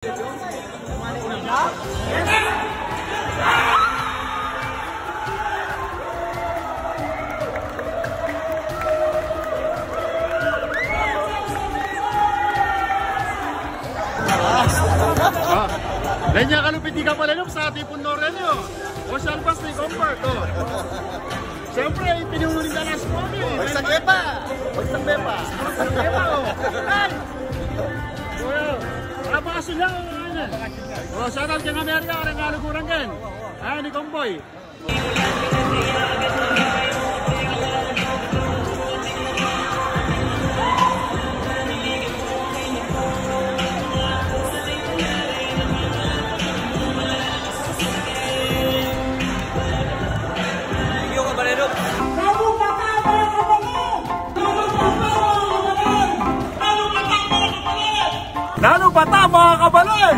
Ah. Ganyan kalupiti ka pala nung sa ating pundoran nyo. O oh, siyang pas ni Comfort, o. Siyempre, pinuno ni Dalas Pony. Pagsak Epa! Pagsak Epa! Pagsak apa hasilnya? O, saya out kay Mami orang yang ada kurang kan? Ayan, ini Comboy. Lalo pa ta mga kabalay!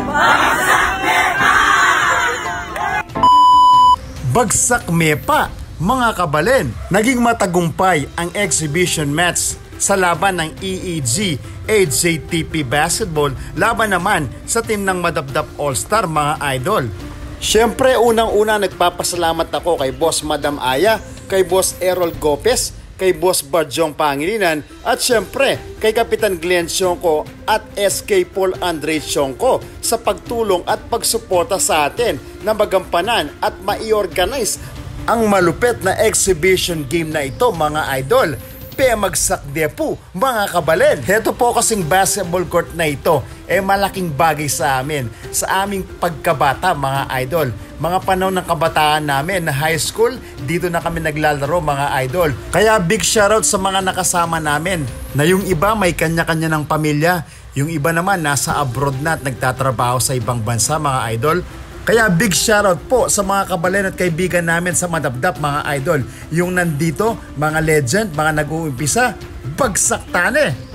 Bagsak Mepa, mga kabalen. Naging matagumpay ang exhibition match sa laban ng EEG AJTP Basketball laban naman sa team ng Madabdap All-Star mga idol. Siyempre, unang-una nagpapasalamat ako kay Boss Madam Aya, kay Boss Errol Gopez, kay Boss Barjong Pangilinan at siyempre kay Kapitan Glenn Sionco at SK Paul Andre Sionco sa pagtulong at pagsuporta sa atin na magampanan at mai-organize ang malupit na exhibition game na ito mga idol. Pemagsak Depo, mga kabalen. Heto po kasing basketball court na ito eh malaking bagay sa amin, sa aming pagkabata mga idol. Mga panahon ng kabataan namin na high school, dito na kami naglalaro mga idol. Kaya big shoutout sa mga nakasama namin na yung iba may kanya-kanya ng pamilya, yung iba naman nasa abroad na at nagtatrabaho sa ibang bansa mga idol. Kaya big shoutout po sa mga kabalen at kaibigan namin sa Madabdap mga idol. Yung nandito, mga legend, mga nag-uumpisa, bagsak tane.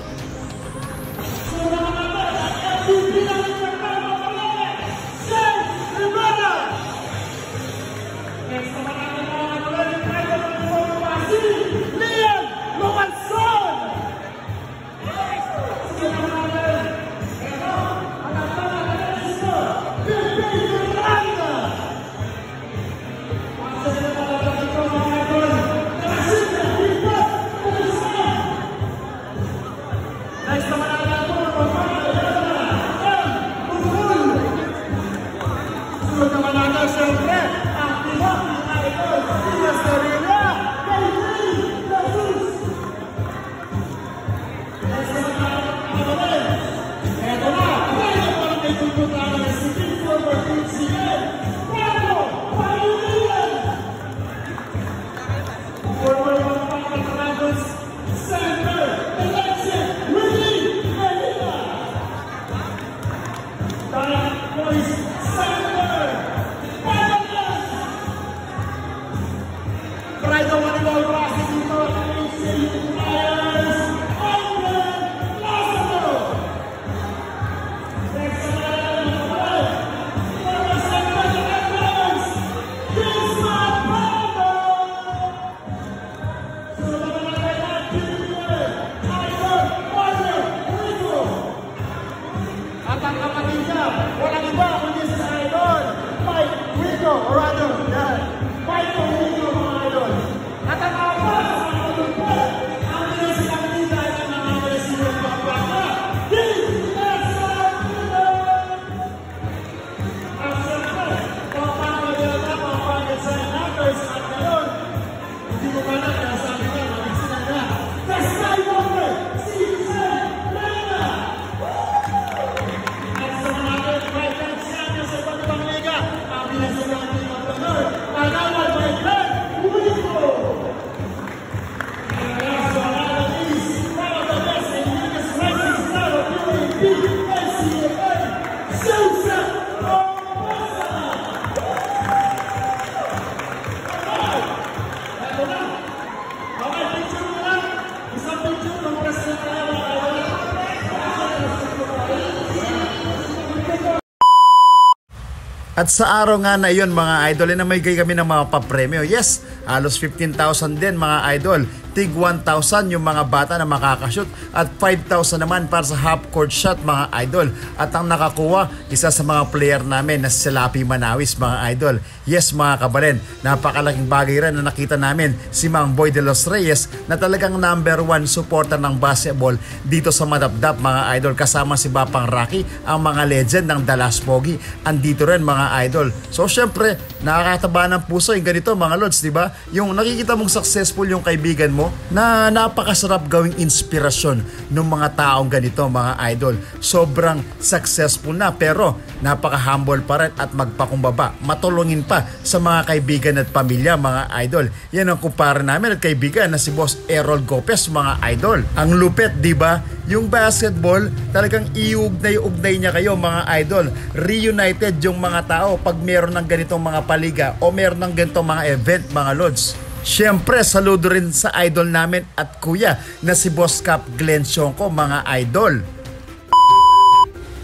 At sa araw nga na iyon mga idol, ay namigay kami ng mga papremyo. Yes, halos 15,000 din mga idol. tig 1,000 yung mga bata na makakashoot at 5,000 naman para sa half court shot mga idol. At ang nakakuha, isa sa mga player namin na si Lapi Manawis mga idol. Yes mga kabalen, napakalaking bagay rin na nakita namin si Mang Boy de los Reyes na talagang number one supporter ng basketball dito sa Madapdap mga idol. Kasama si Bapang Rocky ang mga legend ng Dallas Pogi. Andito rin mga idol. So syempre nakakataba ng puso yung ganito mga lods di ba? Yung nakikita mong successful yung kaibigan mo na napakasarap gawing inspirasyon ng mga taong ganito mga idol. Sobrang successful na pero napaka-humble pa rin at magpakumbaba. Matulungin pa sa mga kaibigan at pamilya mga idol. Yan ang kumpara namin at kaibigan na si Boss Errol Gopez mga idol. Ang lupet di ba? Yung basketball talagang iugnay-ugnay niya kayo mga idol. Reunited yung mga tao pag meron ng ganitong mga paliga o meron ng ganitong mga event mga lods Siyempre, saludo rin sa idol namin at kuya na si Boss Cap Glenn Sionco, mga idol.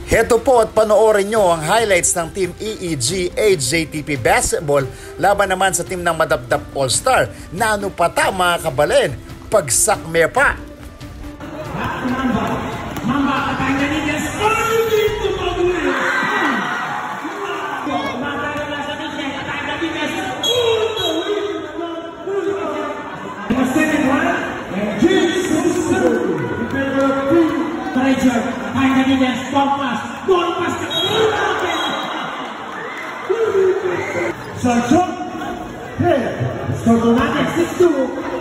Heto po at panoorin nyo ang highlights ng Team EEG HJTP Basketball laban naman sa team ng Madapdap All-Star na ano pa ta mga kabalen, pagsak pa. Sancho. Hey, so the.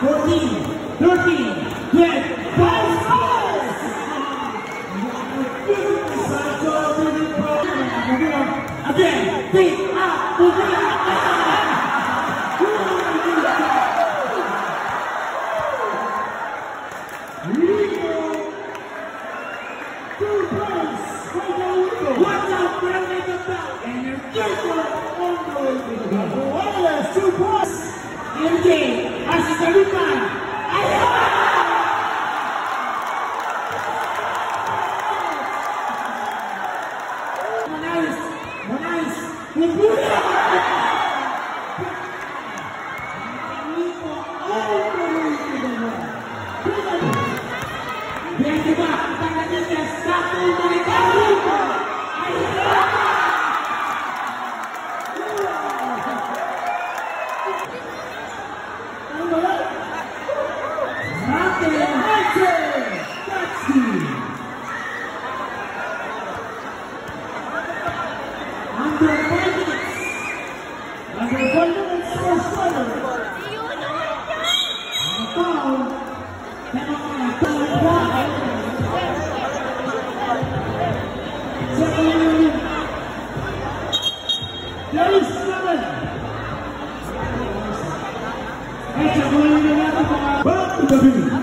14, 13, E Vamos, Davi!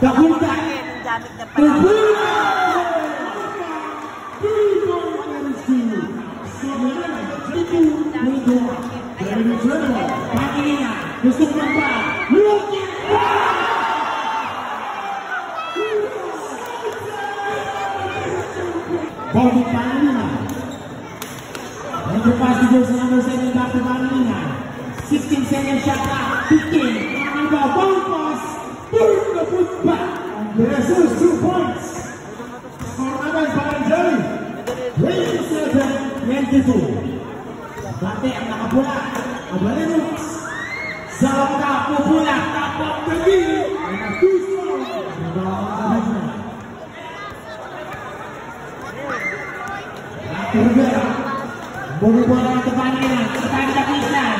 Yung gamit na pala. Three-point Three-point Three-point Ladies and gentlemen, Pangilinan, gusto ko ba? jenenge siapa bikin ada bongkos turun ke futbol Yesus two points. Semangat Baranjali. Wings saja yang itu. Nanti anak bola, abang. Salam kapu bola, kapu tinggi. Anak tujuh. Tergerak. bulu bola ke kanan, ke bisa.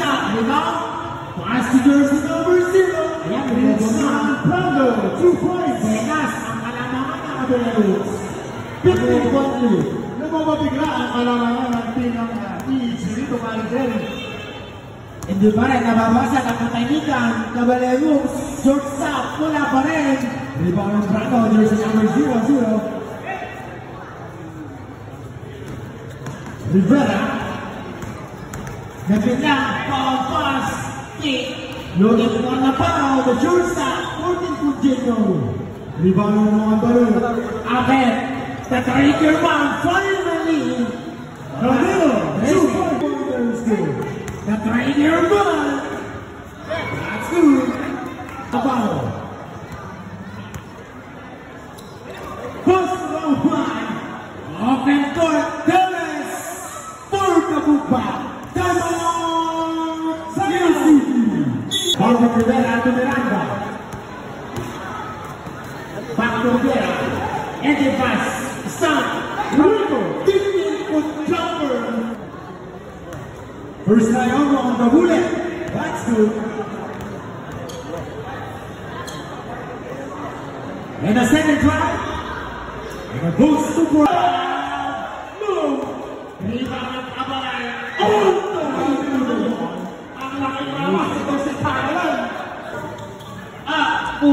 stop, rebound. Last deserves is number zero. Prado, two points. Buenas, ang alamangan ng Abelarus. 51 Nababigla ang alamangan ng team short stop, Prado, there's number 0-0. Rivera Nabiglang foul pass kick. Loaded for Napao, the shortstop, Martin Cugino. Rebound ng mga balon. Abet, the trigger man, finally. Rodrigo, two pointers. The man.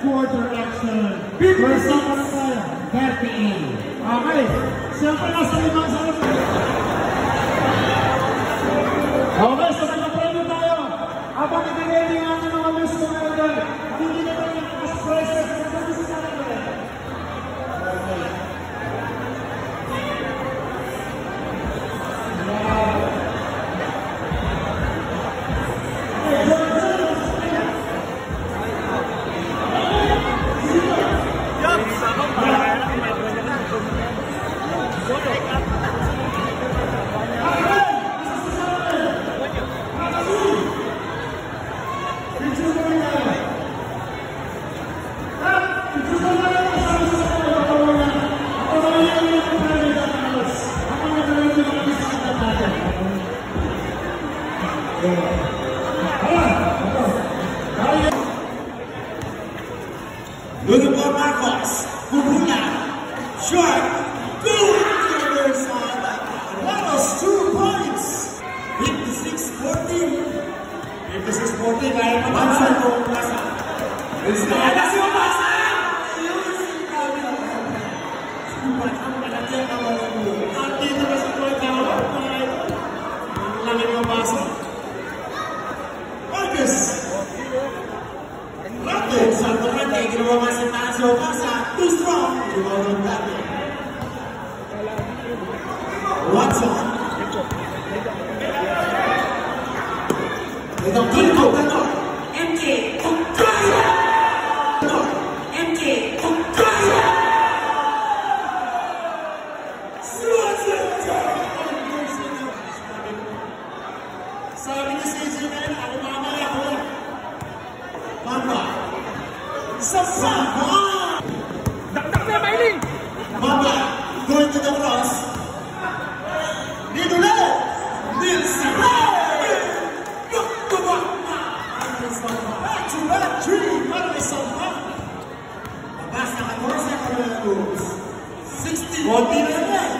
quarter action. First up na tayo. 38. Okay. Siyempre nasa limang sa Okay, so nag-preview tayo. Habang nag-ready ang ating mga miss ko ngayon good. So acuérdate que no vamos a hacer nada, solo pasa. Be strong. Y vamos a preguntarte. Watson. Então, quinto, cantor. Continue.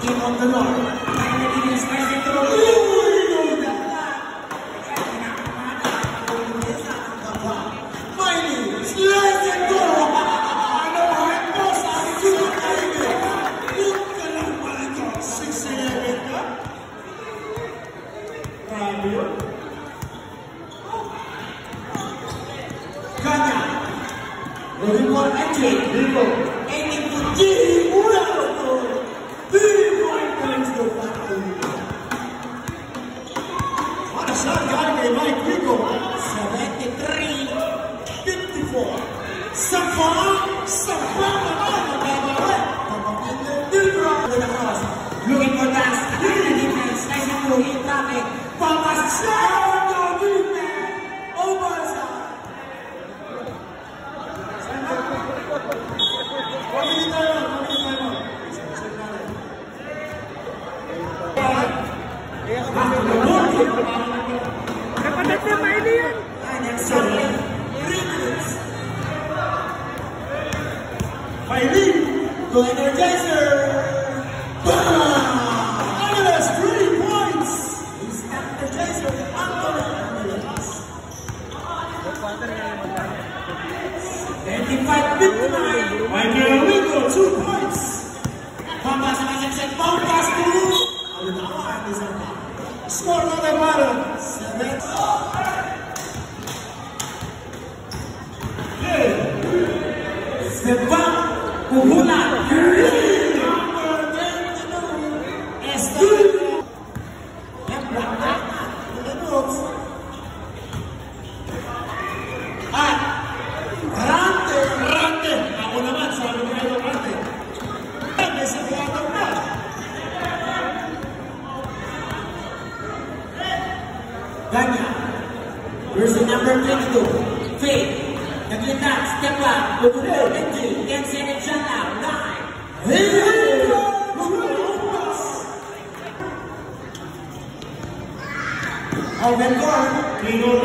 team of the North. Finally, the Let's go! Hầu đến con thì ngồi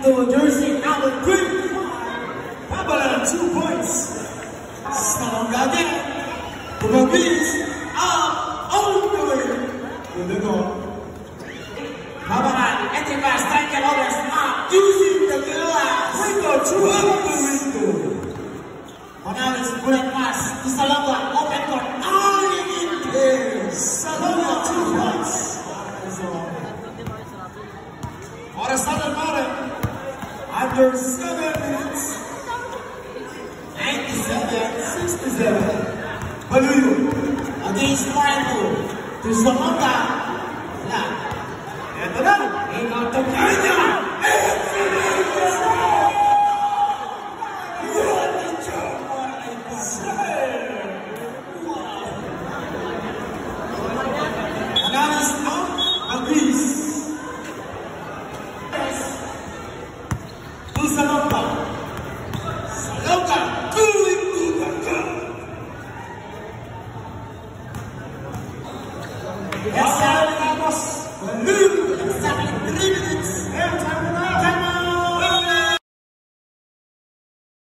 cantando. 67. Baluyu against Michael to Samantha. Nah. Ito na.